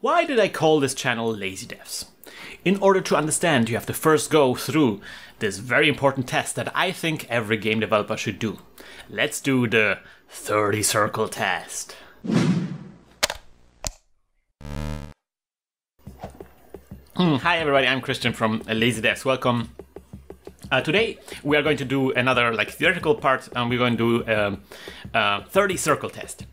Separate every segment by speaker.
Speaker 1: Why did I call this channel Lazy Devs? In order to understand, you have to first go through this very important test that I think every game developer should do. Let's do the 30 circle test. Hmm, hi everybody, I'm Christian from Lazy Devs. Welcome uh, today we are going to do another like theoretical part and we're going to do um, a 30 circle test.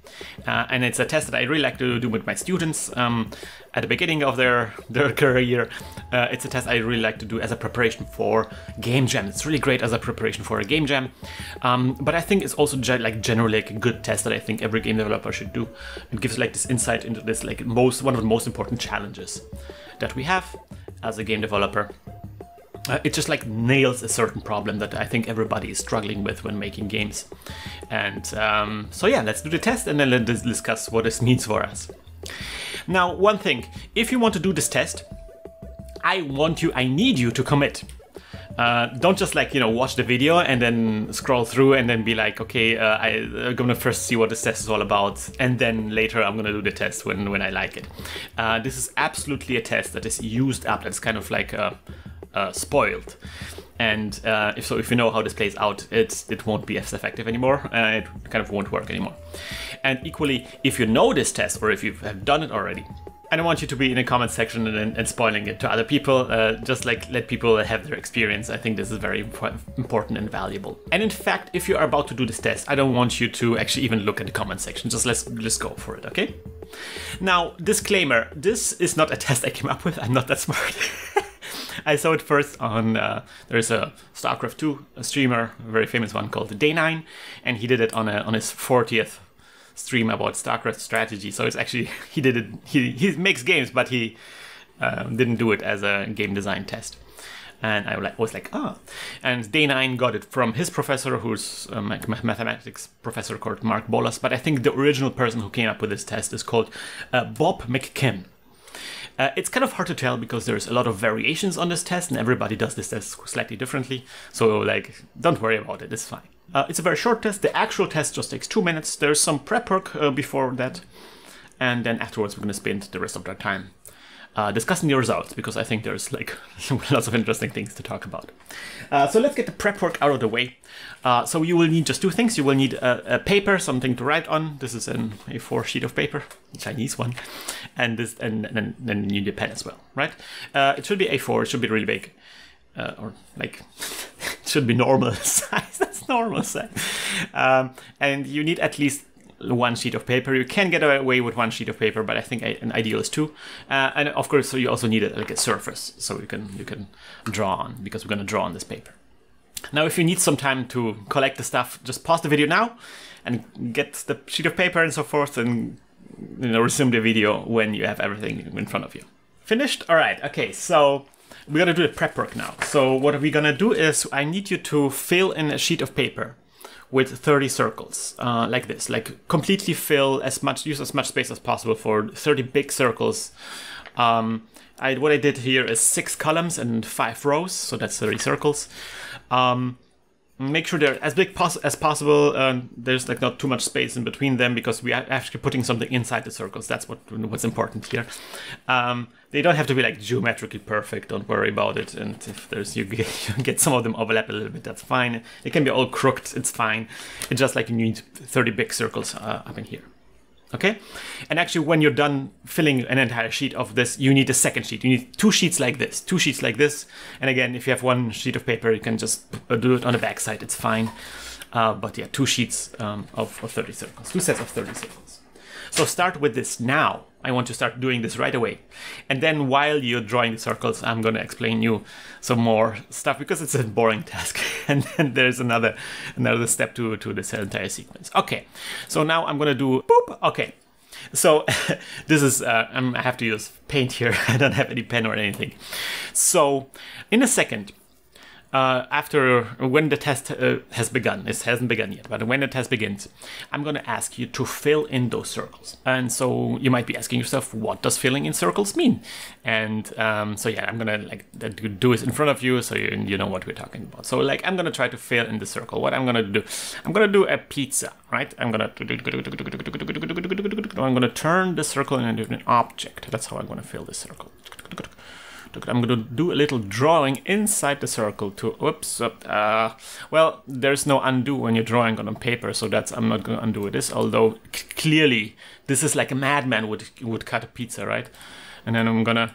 Speaker 1: Uh, and it's a test that I really like to do with my students um, at the beginning of their, their career. Uh, it's a test I really like to do as a preparation for game jam. It's really great as a preparation for a game jam. Um, but I think it's also ge like generally like a good test that I think every game developer should do. It gives like this insight into this like most one of the most important challenges that we have as a game developer uh, it just like nails a certain problem that I think everybody is struggling with when making games. And um, so yeah, let's do the test and then let's discuss what this means for us. Now, one thing, if you want to do this test, I want you, I need you to commit. Uh, don't just like you know watch the video and then scroll through and then be like okay uh, I, am gonna first see what this test is all about and then later I'm gonna do the test when when I like it. Uh, this is absolutely a test that is used up. That's kind of like a, uh, spoiled. And uh, if so, if you know how this plays out, it's, it won't be as effective anymore. Uh, it kind of won't work anymore. And equally, if you know this test or if you have done it already, I don't want you to be in the comment section and, and spoiling it to other people. Uh, just like let people have their experience. I think this is very important and valuable. And in fact, if you are about to do this test, I don't want you to actually even look at the comment section. Just let's let's go for it, okay? Now, disclaimer: this is not a test I came up with. I'm not that smart. I saw it first on uh, there's a StarCraft 2 streamer, a very famous one called Day9, and he did it on a, on his 40th stream about StarCraft strategy. So it's actually he did it. He he makes games, but he um, didn't do it as a game design test. And I was like, ah. Oh. And Day9 got it from his professor, who's a mathematics professor called Mark Bolas. But I think the original person who came up with this test is called uh, Bob McKim. Uh, it's kind of hard to tell because there's a lot of variations on this test and everybody does this test slightly differently. So like, don't worry about it, it's fine. Uh, it's a very short test. The actual test just takes two minutes. There's some prep work uh, before that. And then afterwards we're going to spend the rest of our time uh, discussing the results because I think there's like lots of interesting things to talk about. Uh, so let's get the prep work out of the way. Uh, so you will need just two things. You will need a, a, paper, something to write on. This is an A4 sheet of paper, Chinese one, and this, and then you need a pen as well, right? Uh, it should be A4. It should be really big, uh, or like it should be normal size. That's normal size. Um, and you need at least one sheet of paper. You can get away with one sheet of paper, but I think an ideal is two. Uh, and of course, so you also need a, like a surface, so you can you can draw on because we're going to draw on this paper. Now, if you need some time to collect the stuff, just pause the video now and get the sheet of paper and so forth, and you know resume the video when you have everything in front of you. Finished? All right. Okay. So we're gonna do the prep work now. So what we're gonna do is I need you to fill in a sheet of paper with 30 circles uh, like this like completely fill as much use as much space as possible for 30 big circles. Um, I, what I did here is six columns and five rows so that's 30 circles. Um, make sure they're as big pos as possible. There's like not too much space in between them because we are actually putting something inside the circles. That's what what's important here. Um, they don't have to be like geometrically perfect. Don't worry about it. And if there's you get, you get some of them overlap a little bit, that's fine. It can be all crooked. It's fine. It's just like you need 30 big circles uh, up in here. Okay? And actually, when you're done filling an entire sheet of this, you need a second sheet. You need two sheets like this, two sheets like this. And again, if you have one sheet of paper, you can just do it on the back side. It's fine. Uh, but yeah, two sheets um, of, of 30 circles, two sets of 30 circles. So start with this now. I want to start doing this right away. And then while you're drawing the circles, I'm going to explain you some more stuff because it's a boring task. and then there's another another step to, to this entire sequence. Okay, so now I'm going to do boop. Okay, so this is, uh, I have to use paint here. I don't have any pen or anything. So in a second, uh, after when the test uh, has begun, it hasn't begun yet, but when the test begins, I'm going to ask you to fill in those circles. And so you might be asking yourself, what does filling in circles mean? And um, so yeah, I'm going to like do this in front of you so you, you know what we're talking about. So like I'm going to try to fill in the circle. What I'm going to do, I'm going to do a pizza, right? I'm going to I'm going to turn the circle into an object. That's how I'm going to fill this circle. I'm going to do a little drawing inside the circle to, whoops, uh, well, there's no undo when you're drawing on paper, so that's, I'm not going to undo this, although clearly this is like a madman would, would cut a pizza, right? And then I'm going to,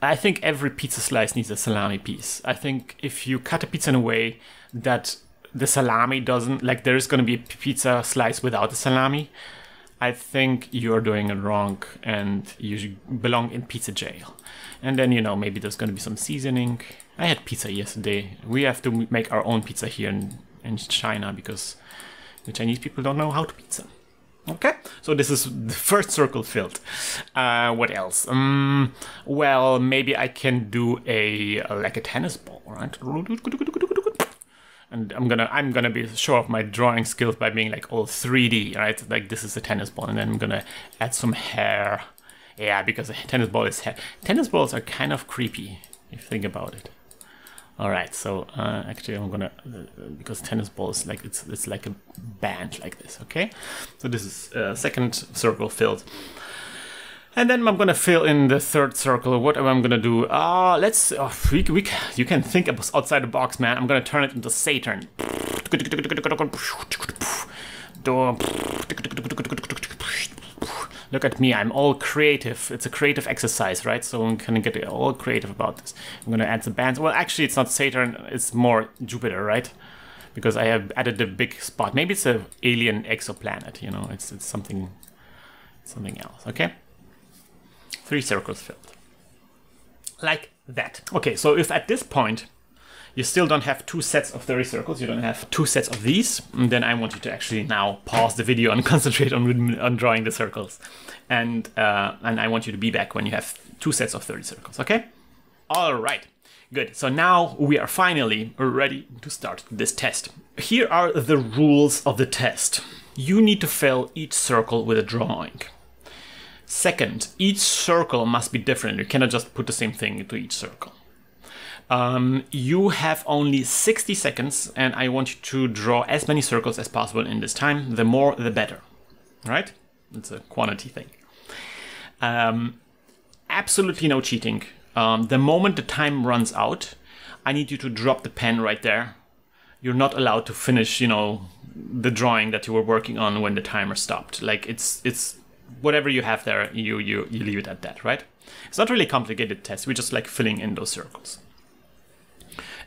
Speaker 1: I think every pizza slice needs a salami piece. I think if you cut a pizza in a way that the salami doesn't, like there's going to be a pizza slice without the salami, I think you're doing it wrong and you belong in pizza jail. And then, you know, maybe there's to be some seasoning. I had pizza yesterday. We have to make our own pizza here in, in China because the Chinese people don't know how to pizza. Okay, so this is the first circle filled. Uh, what else? Um, well, maybe I can do a like a tennis ball, right? And I'm gonna I'm gonna be show off my drawing skills by being like all 3D, right? Like this is a tennis ball, and then I'm gonna add some hair yeah, because tennis ball is tennis balls are kind of creepy if you think about it. All right, so uh, actually I'm gonna uh, because tennis ball is like it's it's like a band like this. Okay, so this is uh, second circle filled. And then I'm gonna fill in the third circle. What am I gonna do? Ah, uh, let's. Oh, we, we, you can think outside the box, man. I'm gonna turn it into Saturn. look at me, I'm all creative. It's a creative exercise, right? So I'm gonna get all creative about this. I'm gonna add some bands. Well, actually, it's not Saturn, it's more Jupiter, right? Because I have added a big spot. Maybe it's an alien exoplanet, you know, it's, it's something, something else, okay? Three circles filled. Like that. Okay, so if at this point you still don't have two sets of 30 circles, you don't have two sets of these, and then I want you to actually now pause the video and concentrate on, on drawing the circles. And, uh, and I want you to be back when you have two sets of 30 circles, okay? All right, good. So now we are finally ready to start this test. Here are the rules of the test. You need to fill each circle with a drawing. Second, each circle must be different. You cannot just put the same thing into each circle. Um, you have only 60 seconds and I want you to draw as many circles as possible in this time. The more, the better, right? It's a quantity thing. Um, absolutely no cheating. Um, the moment the time runs out, I need you to drop the pen right there. You're not allowed to finish, you know, the drawing that you were working on when the timer stopped. Like it's it's whatever you have there, you you you leave it at that, right? It's not really complicated test. We're just like filling in those circles.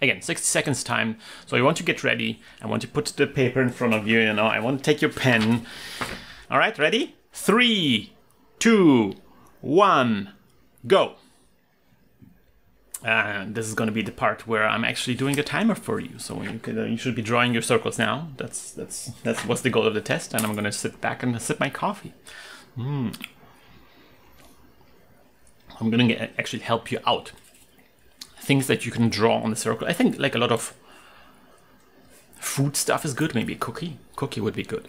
Speaker 1: Again, 60 seconds time. So I want to get ready. I want to put the paper in front of you, you know, I want to take your pen. All right, ready? Three, two, one, go. And this is going to be the part where I'm actually doing a timer for you. So you, uh, you should be drawing your circles now. That's that's that's what's the goal of the test. And I'm going to sit back and sip my coffee. Mm. I'm going to actually help you out things that you can draw on the circle. I think like a lot of food stuff is good. Maybe cookie. Cookie would be good.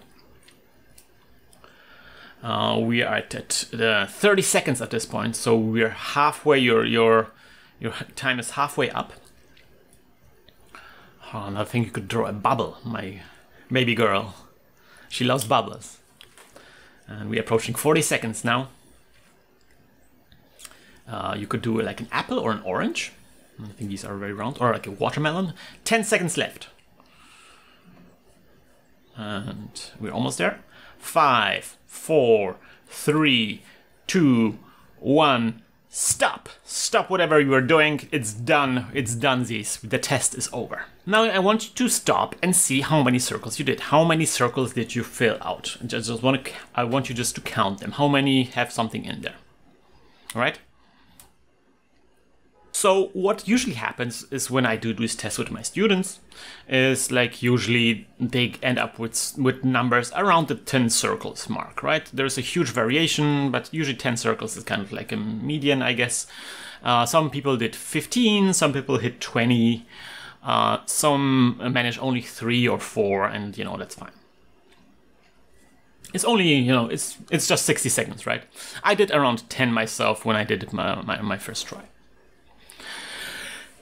Speaker 1: Uh, we are at, at uh, 30 seconds at this point, so we're halfway. Your your your time is halfway up. Oh, and I think you could draw a bubble, my baby girl. She loves bubbles. And we're approaching 40 seconds now. Uh, you could do like an apple or an orange. I think these are very round, or like a watermelon. 10 seconds left. And we're almost there. Five, four, three, two, one. Stop! Stop whatever you are doing. It's done. It's done, Z's. The test is over. Now I want you to stop and see how many circles you did. How many circles did you fill out? I just want to, I want you just to count them. How many have something in there? All right? So what usually happens is when I do these tests with my students is like usually they end up with with numbers around the 10 circles mark, right? There's a huge variation, but usually 10 circles is kind of like a median, I guess. Uh, some people did 15, some people hit 20. Uh, some manage only three or four, and you know that's fine. It's only you know it's it's just 60 seconds, right? I did around 10 myself when I did my, my, my first try.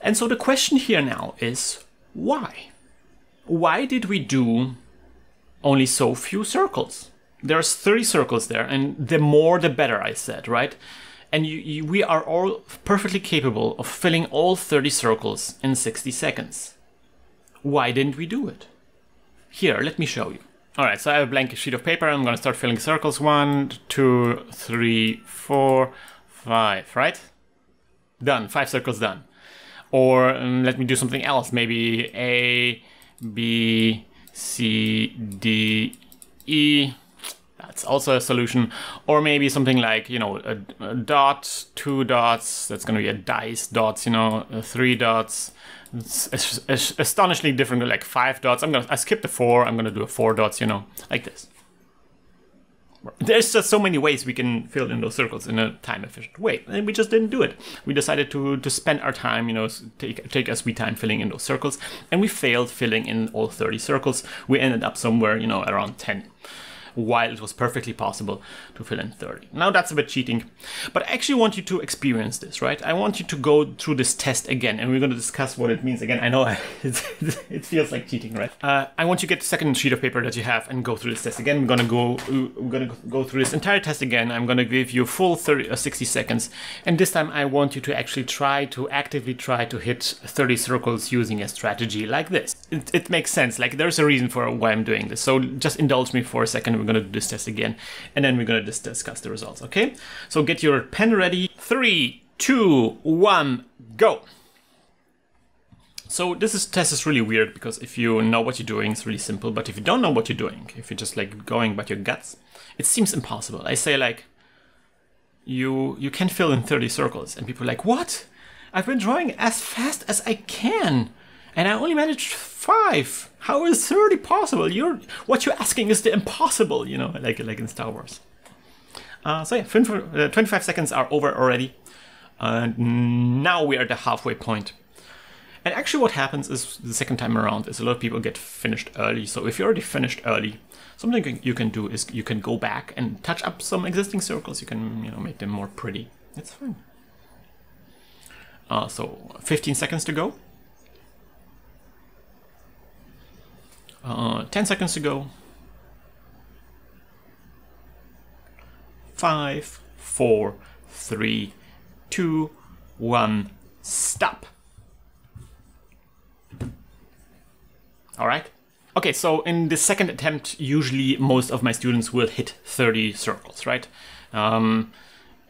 Speaker 1: And so the question here now is why? Why did we do only so few circles? There's 30 circles there, and the more the better, I said, right? And you, you, we are all perfectly capable of filling all 30 circles in 60 seconds. Why didn't we do it? Here, let me show you. All right, so I have a blank sheet of paper. I'm going to start filling circles. One, two, three, four, five, right? Done. Five circles done. Or um, let me do something else. Maybe A, B, C, D, E. That's also a solution. Or maybe something like, you know, a, a dot, two dots. That's going to be a dice dots, you know, uh, three dots. It's astonishingly different, like five dots. I'm going to, I skip the four. I'm going to do a four dots, you know, like this. There's just so many ways we can fill in those circles in a time efficient way, and we just didn't do it. We decided to to spend our time, you know, take take our sweet time filling in those circles, and we failed filling in all 30 circles. We ended up somewhere, you know, around 10 while it was perfectly possible to fill in 30. Now that's a bit cheating, but I actually want you to experience this, right? I want you to go through this test again, and we're going to discuss what it means again. I know it feels like cheating, right? Uh, I want you to get the second sheet of paper that you have and go through this test again. We're going to go, we're going to go through this entire test again. I'm going to give you full 30, or 60 seconds, and this time I want you to actually try to actively try to hit 30 circles using a strategy like this. It, it makes sense. Like there's a reason for why I'm doing this. So just indulge me for a second we're to do this test again, and then we're to just discuss the results, okay? So get your pen ready. Three, two, one, go. So this is, test is really weird because if you know what you're doing, it's really simple. But if you don't know what you're doing, if you're just like going by your guts, it seems impossible. I say like, you you can fill in 30 circles, and people are like, what? I've been drawing as fast as I can, and I only managed five. How is 30 possible? You're what you're asking is the impossible, you know, like like in Star Wars. Uh, so yeah, uh, 25 seconds are over already. Uh, now we are at the halfway point. And actually what happens is the second time around is a lot of people get finished early. So if you're already finished early, something you can do is you can go back and touch up some existing circles. You can, you know, make them more pretty. It's fine. Uh, so 15 seconds to go. Uh, 10 seconds to go. Five, four, three, two, one, stop. All right. Okay, so in the second attempt, usually most of my students will hit 30 circles, right? Um,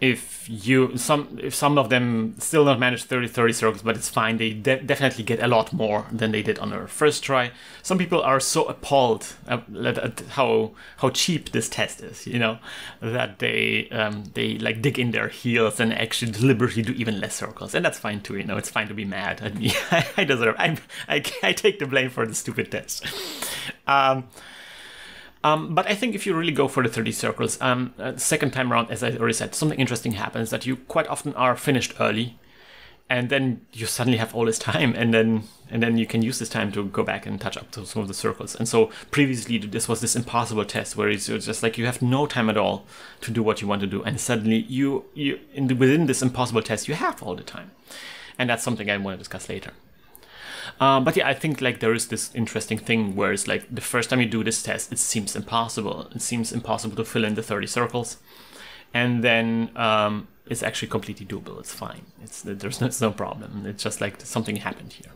Speaker 1: if you some if some of them still don't manage 30 30 circles but it's fine they de- definitely get a lot more than they did on their first try. Some people are so appalled at, at how how cheap this test is you know that they um, they like dig in their heels and actually deliberately do even less circles and that's fine too you know it's fine to be mad at me. I deserve I, I i take the blame for the stupid test. Um um, but I think if you really go for the 30 circles, um, uh, second time around, as I already said, something interesting happens that you quite often are finished early, and then you suddenly have all this time, and then and then you can use this time to go back and touch up to some of the circles. And so previously, this was this impossible test where it's just like you have no time at all to do what you want to do, and suddenly you you in the, within this impossible test you have all the time, and that's something I want to discuss later. Um, but yeah, I think like there is this interesting thing where it's like the first time you do this test, it seems impossible. It seems impossible to fill in the 30 circles. And then um, it's actually completely doable. It's fine. It's there's no, no problem. It's just like something happened here.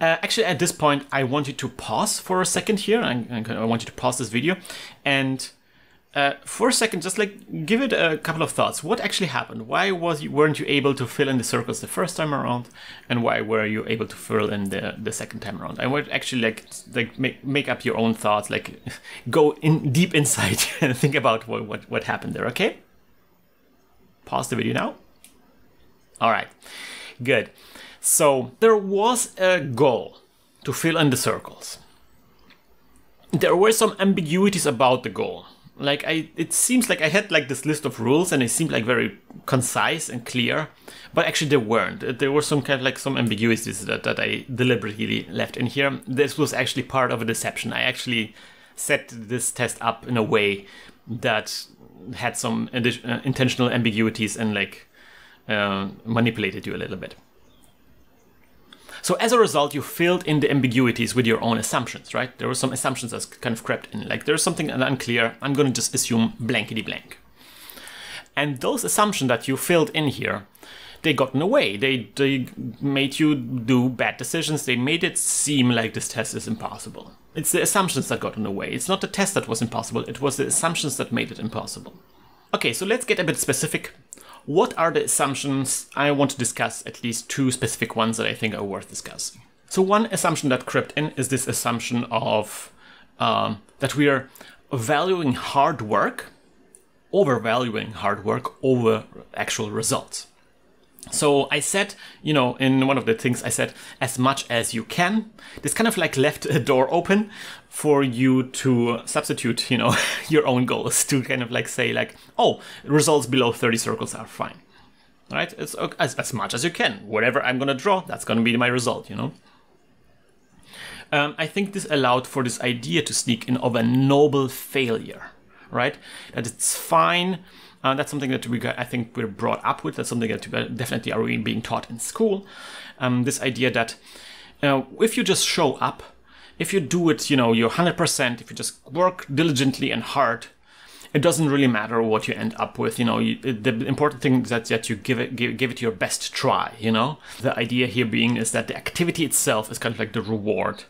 Speaker 1: Uh, actually, at this point, I want you to pause for a second here. I, I want you to pause this video and uh, for a second, just like give it a couple of thoughts. What actually happened? Why was you weren't you able to fill in the circles the first time around, and why were you able to fill in the the second time around? I would actually like like make make up your own thoughts, like go in deep inside and think about what what what happened there. Okay. Pause the video now. All right, good. So there was a goal to fill in the circles. There were some ambiguities about the goal like I, it seems like I had like this list of rules and it seemed like very concise and clear, but actually they weren't. There were some kind of like some ambiguities that, that I deliberately left in here. This was actually part of a deception. I actually set this test up in a way that had some uh, intentional ambiguities and like uh, manipulated you a little bit. So as a result, you filled in the ambiguities with your own assumptions, right? There were some assumptions that kind of crept in, like there's something unclear, I'm going to just assume blankety blank. And those assumptions that you filled in here, they got in the way. They, they made you do bad decisions. They made it seem like this test is impossible. It's the assumptions that got in the way. It's not the test that was impossible, it was the assumptions that made it impossible. Okay, so let's get a bit specific what are the assumptions? I want to discuss at least two specific ones that I think are worth discussing. So one assumption that crept in is this assumption of um, that we are valuing hard work, overvaluing hard work over actual results. So I said, you know, in one of the things I said, as much as you can. This kind of like left a door open for you to substitute, you know, your own goals to kind of like say like, oh, results below 30 circles are fine. Right? It's as, as much as you can. Whatever I'm going to draw, that's going to be my result, you know? Um, I think this allowed for this idea to sneak in of a noble failure, right? That it's fine uh, that's something that we got, I think we're brought up with. That's something that definitely are being taught in school. Um, this idea that uh, if you just show up, if you do it, you know, you're 100%, if you just work diligently and hard, it doesn't really matter what you end up with. You know, you, the important thing is that, that you give it give, give it your best try. You know, the idea here being is that the activity itself is kind of like the reward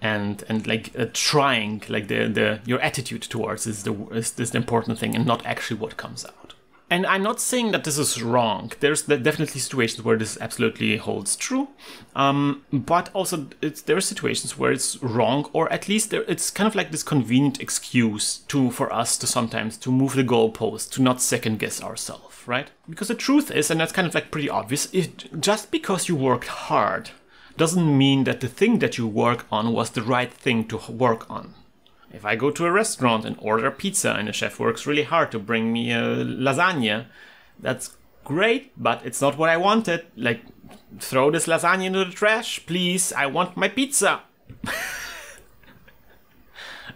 Speaker 1: and and like uh, trying like the the your attitude towards is the is, is the important thing and not actually what comes out. And i'm not saying that this is wrong. There's definitely situations where this absolutely holds true um, but also there are situations where it's wrong or at least there, it's kind of like this convenient excuse to for us to sometimes to move the goalpost to not second guess ourselves right? Because the truth is and that's kind of like pretty obvious it, just because you worked hard doesn't mean that the thing that you work on was the right thing to work on. If I go to a restaurant and order pizza and the chef works really hard to bring me a lasagna, that's great, but it's not what I wanted. Like, throw this lasagna into the trash, please. I want my pizza.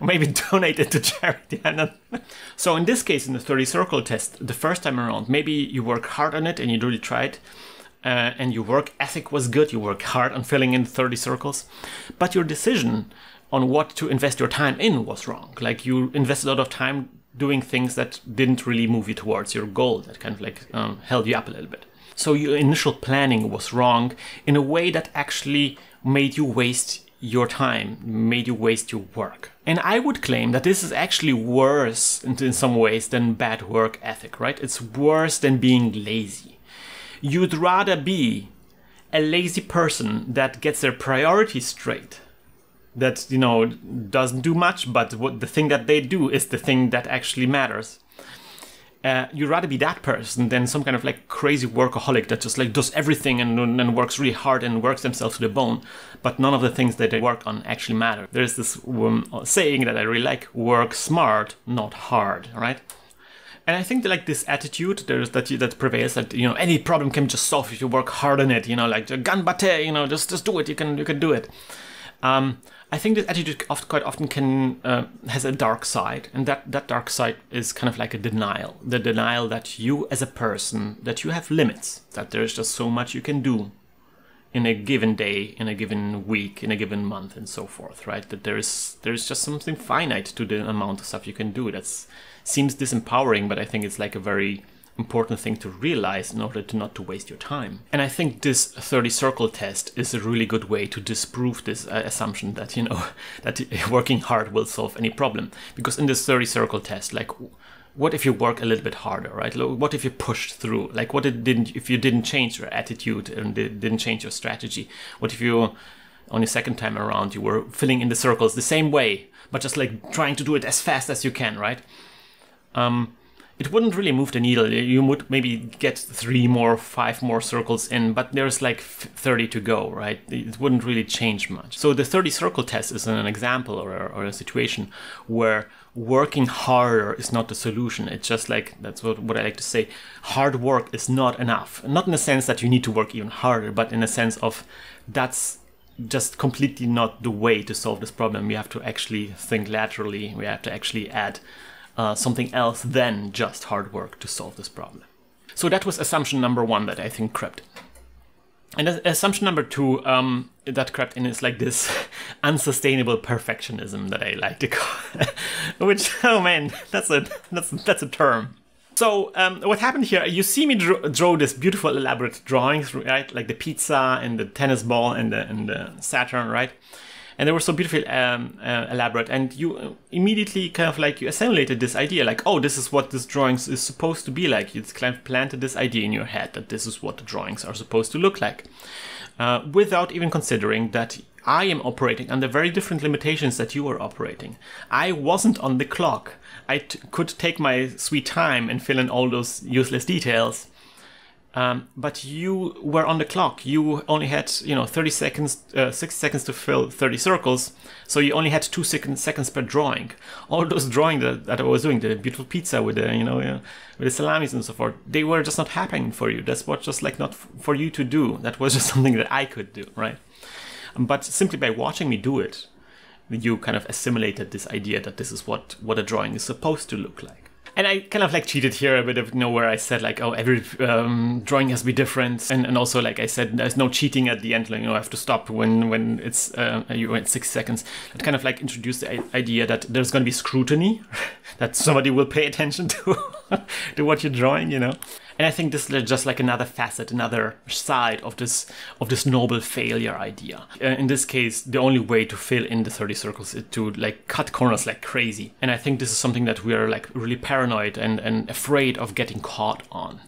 Speaker 1: Maybe donate it to charity. so in this case, in the 30 circle test, the first time around, maybe you work hard on it and you really tried, uh, and your work ethic was good, you work hard on filling in 30 circles, but your decision on what to invest your time in was wrong. Like you invested a lot of time doing things that didn't really move you towards your goal, that kind of like um, held you up a little bit. So your initial planning was wrong in a way that actually made you waste your time, made you waste your work. And I would claim that this is actually worse in, in some ways than bad work ethic, right? It's worse than being lazy you'd rather be a lazy person that gets their priorities straight that you know doesn't do much but what the thing that they do is the thing that actually matters. Uh, you'd rather be that person than some kind of like crazy workaholic that just like does everything and, and works really hard and works themselves to the bone but none of the things that they work on actually matter. There's this um, saying that i really like work smart not hard right and I think that, like this attitude there's that that prevails that you know any problem can just solve if you work hard on it. You know, like ganbatte, you know, just just do it. You can you can do it. Um, I think this attitude quite often can uh, has a dark side, and that that dark side is kind of like a denial. The denial that you as a person that you have limits, that there's just so much you can do in a given day, in a given week, in a given month, and so forth. Right? That there is there is just something finite to the amount of stuff you can do. That's seems disempowering, but I think it's like a very important thing to realize in order to not to waste your time. And I think this 30 circle test is a really good way to disprove this uh, assumption that you know that working hard will solve any problem. Because in this 30 circle test like what if you work a little bit harder right? What if you pushed through? Like what it didn't if you didn't change your attitude and didn't change your strategy? What if you on your second time around you were filling in the circles the same way but just like trying to do it as fast as you can right um, it wouldn't really move the needle. You would maybe get three more, five more circles in, but there's like 30 to go, right? It wouldn't really change much. So the 30 circle test is an example or a, or a situation where working harder is not the solution. It's just like, that's what, what I like to say. Hard work is not enough. Not in the sense that you need to work even harder, but in the sense of that's just completely not the way to solve this problem. We have to actually think laterally. We have to actually add uh, something else than just hard work to solve this problem. So that was assumption number one that I think crept. And assumption number two um, that crept in is like this unsustainable perfectionism that I like to call, which oh man, that's a that's that's a term. So um, what happened here? You see me draw, draw, this beautiful elaborate drawings, right? Like the pizza and the tennis ball and the and the Saturn, right? And they were so beautifully um, uh, elaborate and you immediately kind of like you assimilated this idea like oh this is what this drawings is supposed to be like you kind of planted this idea in your head that this is what the drawings are supposed to look like uh, without even considering that I am operating under very different limitations that you are operating. I wasn't on the clock. I could take my sweet time and fill in all those useless details um, but you were on the clock. You only had, you know, 30 seconds, uh, 60 seconds to fill 30 circles. So you only had two second, seconds per drawing. All those drawing that, that I was doing, the beautiful pizza with the, you know, uh, with the salamis and so forth, they were just not happening for you. That's what just like not for you to do. That was just something that I could do, right? But simply by watching me do it, you kind of assimilated this idea that this is what, what a drawing is supposed to look like and I kind of like cheated here a bit of you know where I said like oh every um, drawing has to be different. And, and also like I said there's no cheating at the end. Like you know I have to stop when when it's uh, you at six seconds. It kind of like introduced the idea that there's going to be scrutiny that somebody will pay attention to to what you're drawing you know and I think this is just like another facet, another side of this of this noble failure idea. Uh, in this case, the only way to fill in the 30 circles is to like cut corners like crazy. And I think this is something that we are like really paranoid and, and afraid of getting caught on.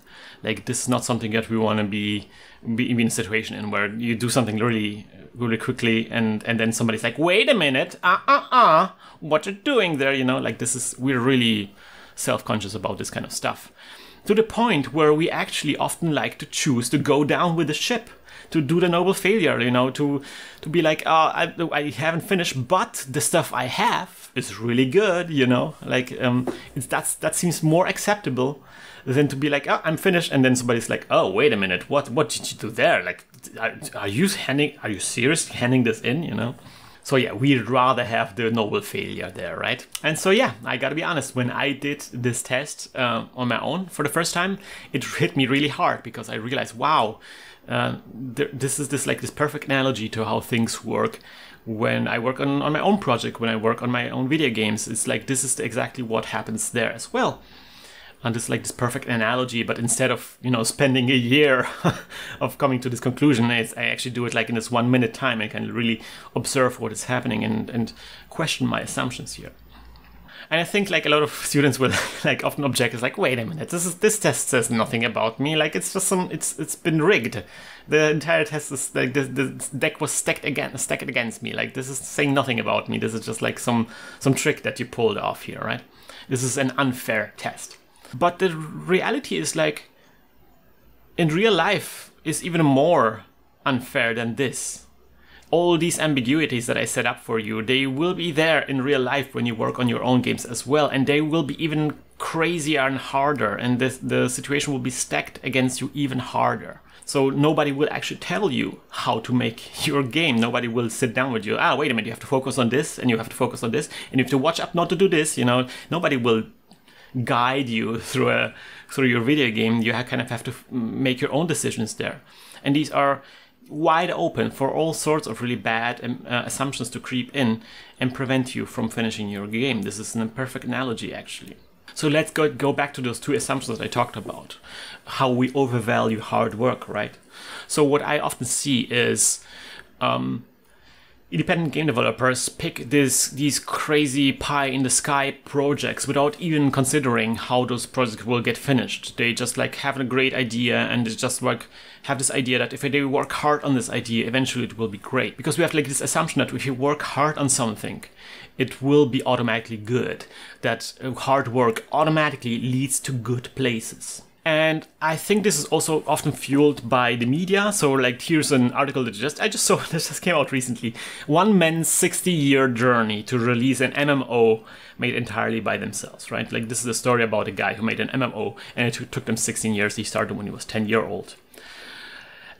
Speaker 1: Like this is not something that we want to be, be in a situation in where you do something really really quickly and and then somebody's like wait a minute uh uh uh what you're doing there you know like this is we're really self-conscious about this kind of stuff to the point where we actually often like to choose to go down with the ship to do the noble failure you know to to be like oh I, I haven't finished but the stuff i have is really good you know? Like um it's that's that seems more acceptable than to be like oh i'm finished and then somebody's like oh wait a minute what what did you do there? Like are, are you handing are you seriously handing this in? You know so yeah, we'd rather have the noble failure there, right? And so yeah, I gotta be honest, when I did this test uh, on my own for the first time, it hit me really hard because I realized, wow, uh, this is this like this perfect analogy to how things work when I work on, on my own project, when I work on my own video games. It's like this is exactly what happens there as well and it's like this perfect analogy but instead of you know spending a year of coming to this conclusion i actually do it like in this one minute time i can really observe what is happening and and question my assumptions here. And i think like a lot of students will like often object is like wait a minute this is this test says nothing about me like it's just some it's it's been rigged. The entire test is like the, the deck was stacked again stacked against me like this is saying nothing about me this is just like some some trick that you pulled off here right? This is an unfair test but the reality is like, in real life, is even more unfair than this. All these ambiguities that I set up for you, they will be there in real life when you work on your own games as well, and they will be even crazier and harder, and this, the situation will be stacked against you even harder. So nobody will actually tell you how to make your game. Nobody will sit down with you. Ah, wait a minute, you have to focus on this, and you have to focus on this, and you have to watch up not to do this. You know, nobody will guide you through a through your video game. You kind of have to make your own decisions there, and these are wide open for all sorts of really bad um, uh, assumptions to creep in and prevent you from finishing your game. This is an imperfect analogy, actually. So let's go, go back to those two assumptions that I talked about. How we overvalue hard work, right? So what I often see is um, independent game developers pick this these crazy pie in the sky projects without even considering how those projects will get finished. They just like have a great idea and they just like have this idea that if they work hard on this idea, eventually it will be great. Because we have like this assumption that if you work hard on something, it will be automatically good. That uh, hard work automatically leads to good places. And I think this is also often fueled by the media. So, like, here's an article that just I just saw this just came out recently. One man's 60-year journey to release an MMO made entirely by themselves. Right? Like, this is a story about a guy who made an MMO, and it took them 16 years. He started when he was 10 year old.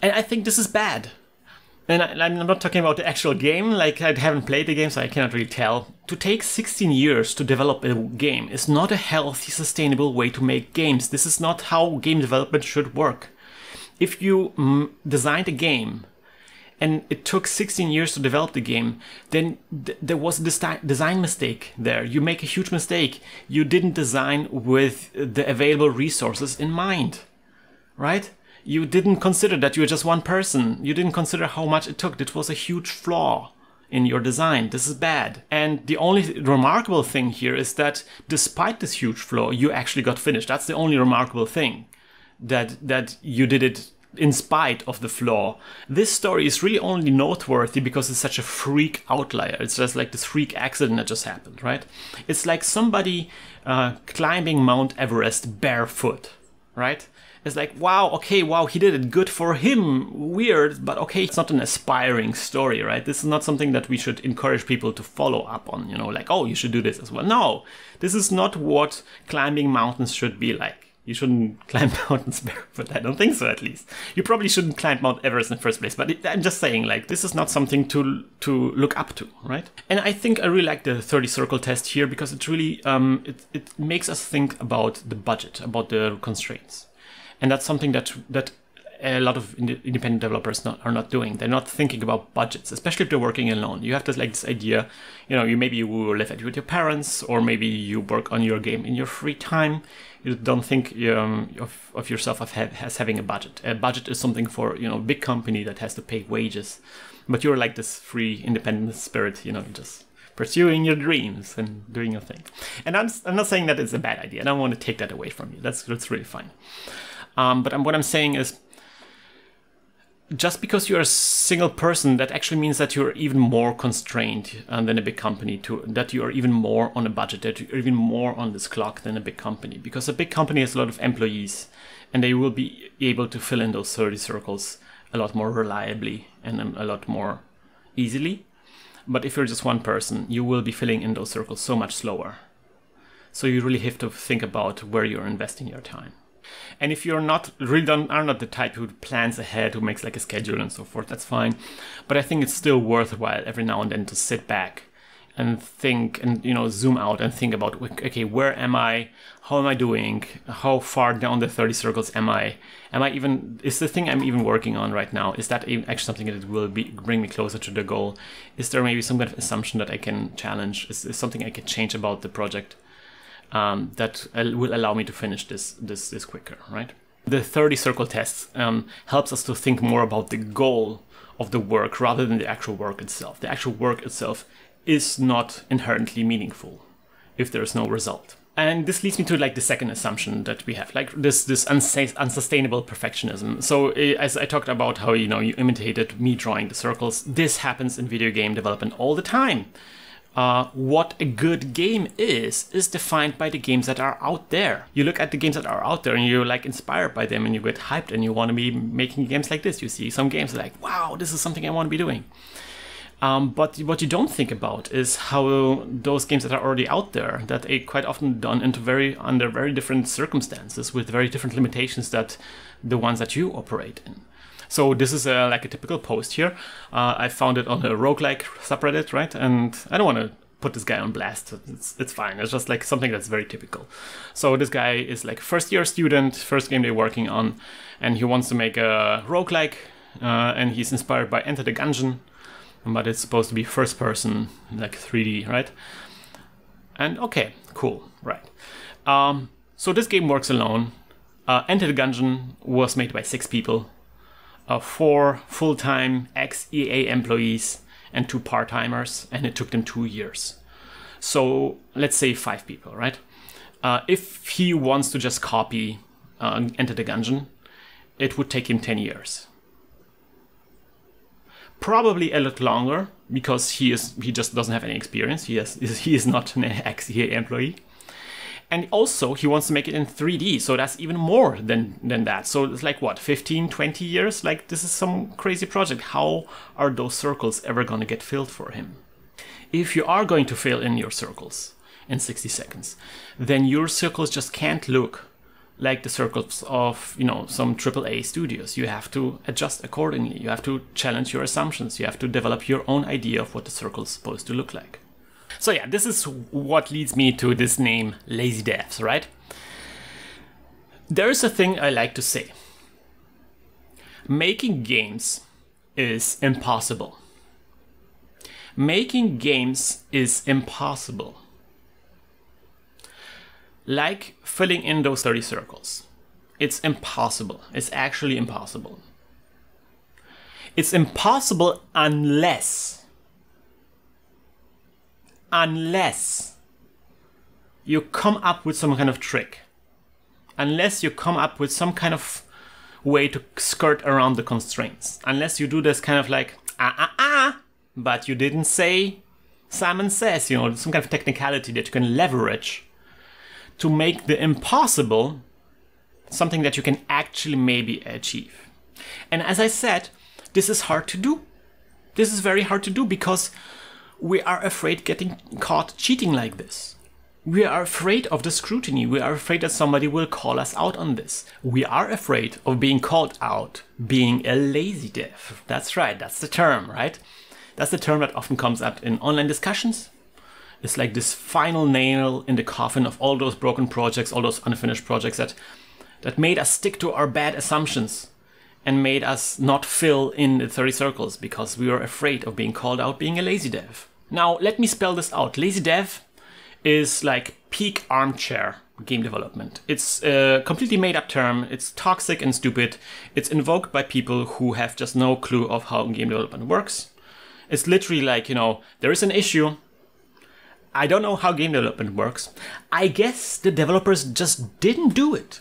Speaker 1: And I think this is bad and I, am not talking about the actual game, like I haven't played the game, so I cannot really tell. To take 16 years to develop a game is not a healthy, sustainable way to make games. This is not how game development should work. If you mm, designed a game and it took 16 years to develop the game, then th- there was a design mistake there. You make a huge mistake. You didn't design with the available resources in mind, right? You didn't consider that you were just one person. You didn't consider how much it took. It was a huge flaw in your design. This is bad. And the only remarkable thing here is that despite this huge flaw, you actually got finished. That's the only remarkable thing that that you did it in spite of the flaw. This story is really only noteworthy because it's such a freak outlier. It's just like this freak accident that just happened, right? It's like somebody uh, climbing Mount Everest barefoot, right? It's like, wow, okay, wow, he did it. Good for him. Weird, but okay, it's not an aspiring story, right? This is not something that we should encourage people to follow up on, you know, like, oh, you should do this as well. No, this is not what climbing mountains should be like. You shouldn't climb mountains barefoot. I don't think so, at least. You probably shouldn't climb Mount Everest in the first place. But it, I'm just saying, like, this is not something to to look up to, right? And I think I really like the 30 circle test here because it really um, it it makes us think about the budget, about the constraints and that's something that that a lot of independent developers not, are not doing. They're not thinking about budgets, especially if they're working alone. You have this like this idea, you know, you maybe you live with your parents, or maybe you work on your game in your free time. You don't think um, of, of yourself as having a budget. A budget is something for you know a big company that has to pay wages, but you're like this free independent spirit, you know, just pursuing your dreams and doing your thing. And I'm, I'm not saying that it's a bad idea. I don't want to take that away from you. That's that's really fine. Um, but what I'm saying is, just because you're a single person, that actually means that you're even more constrained uh, than a big company. To that you are even more on a budget, that you're even more on this clock than a big company. Because a big company has a lot of employees, and they will be able to fill in those 30 circles a lot more reliably and um, a lot more easily. But if you're just one person, you will be filling in those circles so much slower. So you really have to think about where you're investing your time. And if you're not really don't, are not the type who plans ahead, who makes like a schedule and so forth, that's fine. But I think it's still worthwhile every now and then to sit back and think and you know zoom out and think about okay where am i? How am i doing? How far down the 30 circles am i? Am i even is the thing i'm even working on right now is that actually something that will be bring me closer to the goal? Is there maybe some kind of assumption that i can challenge? Is, is something i can change about the project um, that will allow me to finish this this this quicker, right? The 30 circle test um, helps us to think more about the goal of the work rather than the actual work itself. The actual work itself is not inherently meaningful if there is no result. And this leads me to like the second assumption that we have, like this this unsustainable perfectionism. So eh, as I talked about how you know you imitated me drawing the circles, this happens in video game development all the time uh, what a good game is is defined by the games that are out there. You look at the games that are out there and you're like inspired by them and you get hyped and you want to be making games like this. You see some games like, wow, this is something I want to be doing. Um, but what you don't think about is how those games that are already out there, that are quite often done into very under very different circumstances with very different limitations that the ones that you operate in. So this is a, like a typical post here. Uh, I found it on a roguelike subreddit, right? And I don't want to put this guy on blast. It's, it's fine. It's just like something that's very typical. So this guy is like first year student, first game they're working on, and he wants to make a roguelike, uh, and he's inspired by Enter the Gungeon, but it's supposed to be first person, like 3D, right? And okay, cool, right. Um, so this game works alone. Uh, Enter the Gungeon was made by six people uh, four full-time ex-EA employees and two part timers, and it took them two years. So let's say five people, right? Uh, if he wants to just copy uh, Enter the Gungeon, it would take him 10 years. Probably a lot longer because he is he just doesn't have any experience. He is he is not an ex-EA employee. And also he wants to make it in 3D, so that's even more than than that. So it's like what, 15, 20 years? Like this is some crazy project. How are those circles ever going to get filled for him? If you are going to fill in your circles in 60 seconds, then your circles just can't look like the circles of you know some AAA studios. You have to adjust accordingly. You have to challenge your assumptions. You have to develop your own idea of what the circle is supposed to look like. So yeah, this is what leads me to this name, lazy devs, right? There is a thing I like to say. Making games is impossible. Making games is impossible like filling in those 30 circles. It's impossible. It's actually impossible. It's impossible unless, unless you come up with some kind of trick. Unless you come up with some kind of way to skirt around the constraints. Unless you do this kind of like, ah, ah, ah, but you didn't say Simon says, you know, some kind of technicality that you can leverage to make the impossible something that you can actually maybe achieve. And as I said, this is hard to do. This is very hard to do because we are afraid getting caught cheating like this. We are afraid of the scrutiny. We are afraid that somebody will call us out on this. We are afraid of being called out being a lazy dev. That's right, that's the term, right? That's the term that often comes up in online discussions It's like this final nail in the coffin of all those broken projects, all those unfinished projects that that made us stick to our bad assumptions and made us not fill in the 30 circles because we were afraid of being called out being a lazy dev. Now, let me spell this out. Lazy dev is like peak armchair game development. It's a completely made up term. It's toxic and stupid. It's invoked by people who have just no clue of how game development works. It's literally like, you know, there is an issue, I don't know how game development works. I guess the developers just didn't do it.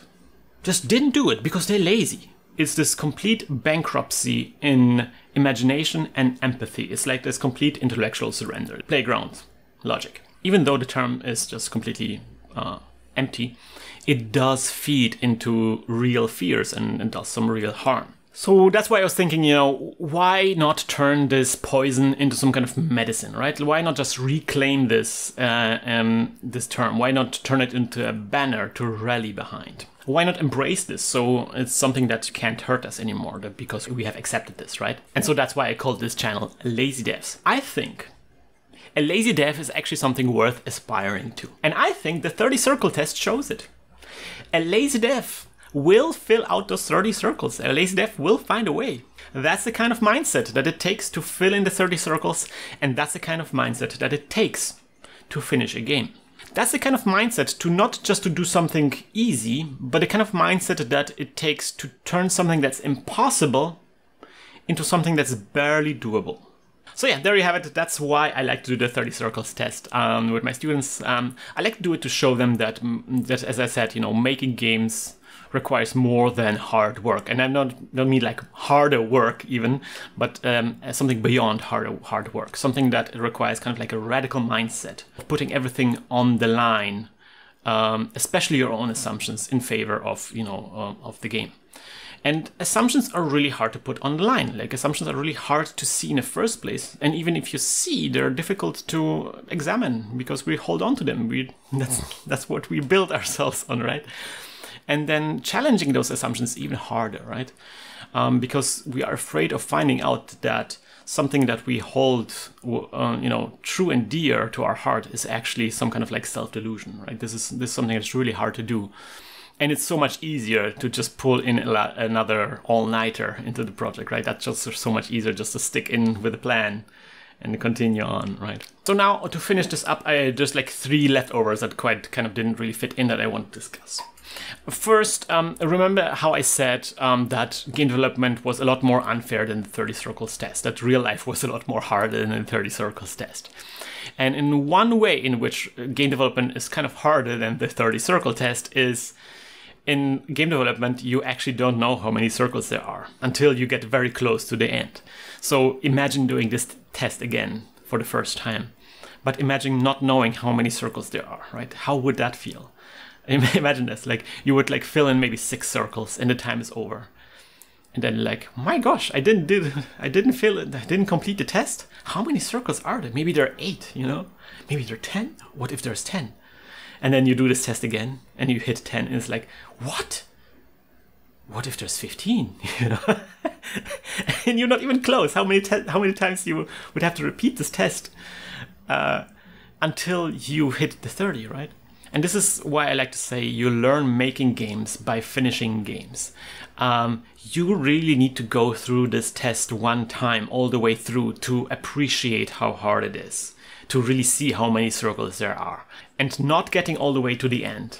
Speaker 1: Just didn't do it because they're lazy. It's this complete bankruptcy in imagination and empathy. It's like this complete intellectual surrender. Playground logic. Even though the term is just completely uh, empty, it does feed into real fears and, and does some real harm. So that's why I was thinking, you know, why not turn this poison into some kind of medicine, right? Why not just reclaim this uh, um, this term? Why not turn it into a banner to rally behind? Why not embrace this so it's something that can't hurt us anymore because we have accepted this, right? And so that's why I call this channel Lazy Devs. I think a lazy dev is actually something worth aspiring to. And I think the 30 circle test shows it. A lazy dev will fill out those 30 circles. A lazy dev will find a way. That's the kind of mindset that it takes to fill in the 30 circles, and that's the kind of mindset that it takes to finish a game. That's the kind of mindset to not just to do something easy, but the kind of mindset that it takes to turn something that's impossible into something that's barely doable. So yeah, there you have it. That's why I like to do the 30 circles test um, with my students. Um, I like to do it to show them that, that, as I said, you know, making games requires more than hard work. And I don't, don't mean like harder work even, but um, something beyond hard, hard work, something that requires kind of like a radical mindset, putting everything on the line, um, especially your own assumptions in favor of, you know, uh, of the game. And assumptions are really hard to put on the line. Like assumptions are really hard to see in the first place. And even if you see, they're difficult to examine because we hold on to them. We that's that's what we build ourselves on, right? And then challenging those assumptions even harder, right? Um, because we are afraid of finding out that something that we hold, uh, you know, true and dear to our heart is actually some kind of like self-delusion, right? This is this is something that's really hard to do, and it's so much easier to just pull in another all-nighter into the project, right? That's just so much easier just to stick in with a plan and continue on, right? So now to finish this up, I just like three leftovers that quite kind of didn't really fit in that I want to discuss. First, um, remember how I said um, that game development was a lot more unfair than the 30 circles test, that real life was a lot more harder than the 30 circles test. And in one way in which game development is kind of harder than the 30 circle test is in game development, you actually don't know how many circles there are until you get very close to the end. So imagine doing this test again for the first time. But imagine not knowing how many circles there are, right? How would that feel? Imagine this, like you would like fill in maybe six circles and the time is over. And then like, my gosh, I didn't did I didn't fill it, I didn't complete the test. How many circles are there? Maybe there are eight, you know? Maybe there are ten? What if there's ten? And then you do this test again and you hit ten and it's like, what? What if there's 15? You know, and you're not even close. How many te- how many times you would have to repeat this test uh, until you hit the 30, right? And this is why I like to say you learn making games by finishing games. Um, you really need to go through this test one time all the way through to appreciate how hard it is, to really see how many circles there are. And not getting all the way to the end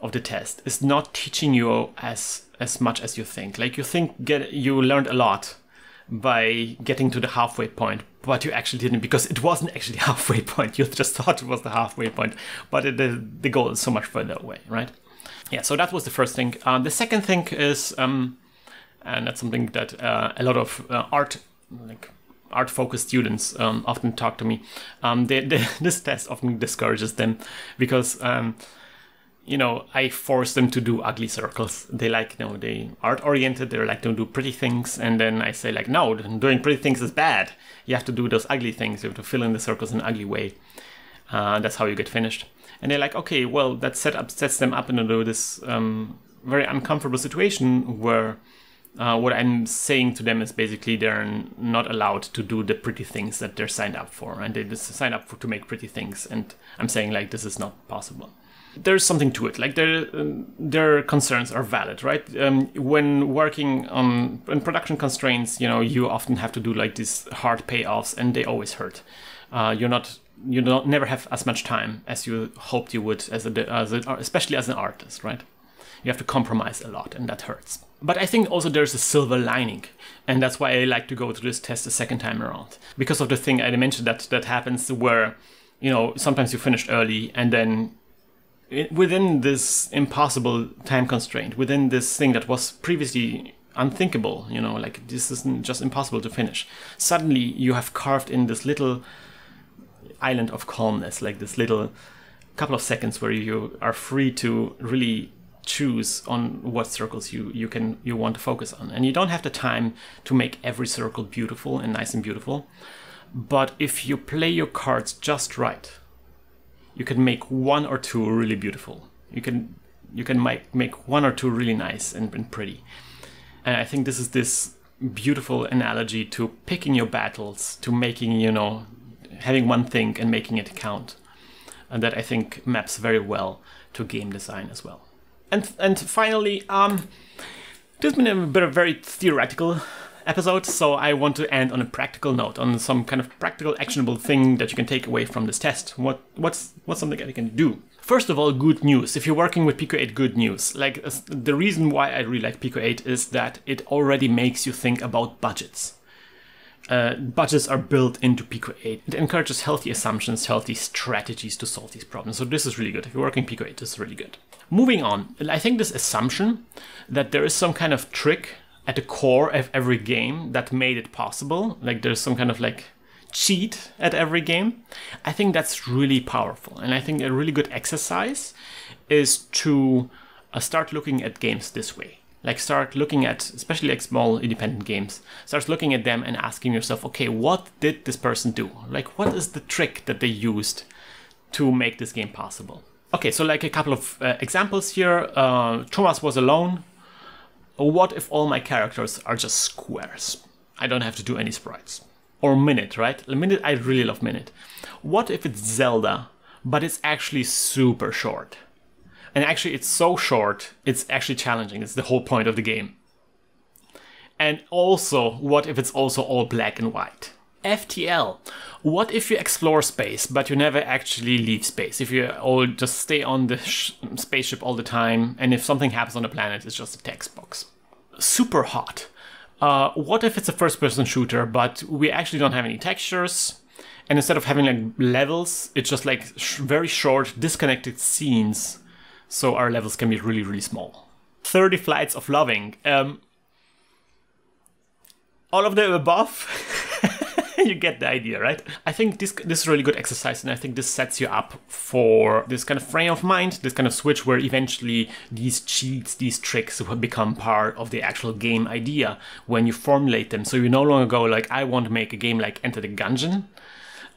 Speaker 1: of the test is not teaching you as as much as you think. Like you think get you learned a lot by getting to the halfway point, but you actually didn't because it wasn't actually halfway point. You just thought it was the halfway point, but it, the the goal is so much further away, right? Yeah. So that was the first thing. Uh, the second thing is, um, and that's something that uh, a lot of uh, art like art focused students um, often talk to me. Um, they, they, this test often discourages them because um, you know, I force them to do ugly circles. They like, you know, they art oriented. They like to do pretty things, and then I say like, no, doing pretty things is bad. You have to do those ugly things. You have to fill in the circles in an ugly way. Uh, that's how you get finished. And they're like, okay, well, that set up sets them up into this um, very uncomfortable situation where uh, what I'm saying to them is basically they're not allowed to do the pretty things that they're signed up for, and they just sign up for, to make pretty things. And I'm saying like this is not possible there's something to it. Like their their concerns are valid, right? Um, when working on in production constraints, you know, you often have to do like these hard payoffs, and they always hurt. Uh, you're not you don't never have as much time as you hoped you would as a, as a especially as an artist, right? You have to compromise a lot, and that hurts. But I think also there's a silver lining, and that's why I like to go through this test a second time around because of the thing I mentioned that that happens where you know sometimes you finish early and then within this impossible time constraint, within this thing that was previously unthinkable, you know, like this isn't just impossible to finish. Suddenly you have carved in this little island of calmness, like this little couple of seconds where you are free to really choose on what circles you, you can you want to focus on. And you don't have the time to make every circle beautiful and nice and beautiful. But if you play your cards just right, you can make one or two really beautiful. You can you can make make one or two really nice and, and pretty. And I think this is this beautiful analogy to picking your battles, to making you know having one thing and making it count, and that I think maps very well to game design as well. And and finally, um, this has been a bit of very theoretical episode, so I want to end on a practical note, on some kind of practical, actionable thing that you can take away from this test. What what's what's something that you can do? First of all, good news. If you're working with Pico 8, good news. Like the reason why I really like Pico 8 is that it already makes you think about budgets. Uh, budgets are built into Pico 8. It encourages healthy assumptions, healthy strategies to solve these problems. So this is really good. If you're working Pico 8, this is really good. Moving on, I think this assumption that there is some kind of trick at the core of every game that made it possible. Like there's some kind of like cheat at every game. I think that's really powerful. And I think a really good exercise is to uh, start looking at games this way. Like start looking at, especially like small independent games, start looking at them and asking yourself, okay, what did this person do? Like what is the trick that they used to make this game possible? Okay, so like a couple of uh, examples here. Uh, Thomas was alone what if all my characters are just squares? I don't have to do any sprites. Or Minit, right? Minit, I really love Minit. What if it's Zelda, but it's actually super short? And actually, it's so short, it's actually challenging. It's the whole point of the game. And also, what if it's also all black and white? FTL. What if you explore space, but you never actually leave space? If you all just stay on the spaceship all the time, and if something happens on the planet, it's just a text box. Superhot. Uh, what if it's a first person shooter, but we actually don't have any textures? And instead of having like levels, it's just like sh very short, disconnected scenes. So our levels can be really, really small. 30 Flights of Loving. Um, all of the above. you get the idea, right? I think this this is a really good exercise, and I think this sets you up for this kind of frame of mind, this kind of switch where eventually these cheats, these tricks will become part of the actual game idea when you formulate them. So you no longer go like, I want to make a game like Enter the Gungeon,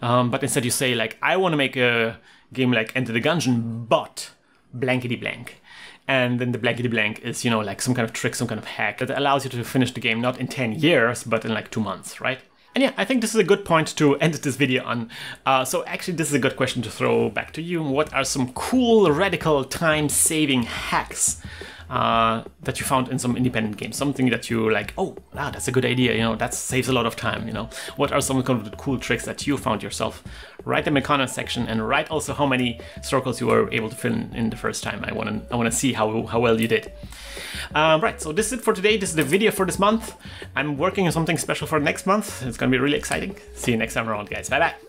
Speaker 1: um, but instead you say like, I want to make a game like Enter the Gungeon, but blankety blank and then the blankety blank is you know like some kind of trick some kind of hack that allows you to finish the game not in 10 years but in like two months right and yeah, I think this is a good point to end this video on. Uh, so actually, this is a good question to throw back to you. What are some cool, radical, time-saving hacks uh, that you found in some independent games? Something that you like, oh, that's a good idea, you know, that saves a lot of time, you know. What are some kind of the cool tricks that you found yourself? Write them in the comment section and write also how many circles you were able to fill in, in the first time. I want to I wanna see how, how well you did. Um, right, so this is it for today. This is the video for this month. I'm working on something special for next month. It's gonna be really exciting. See you next time around, guys. Bye bye.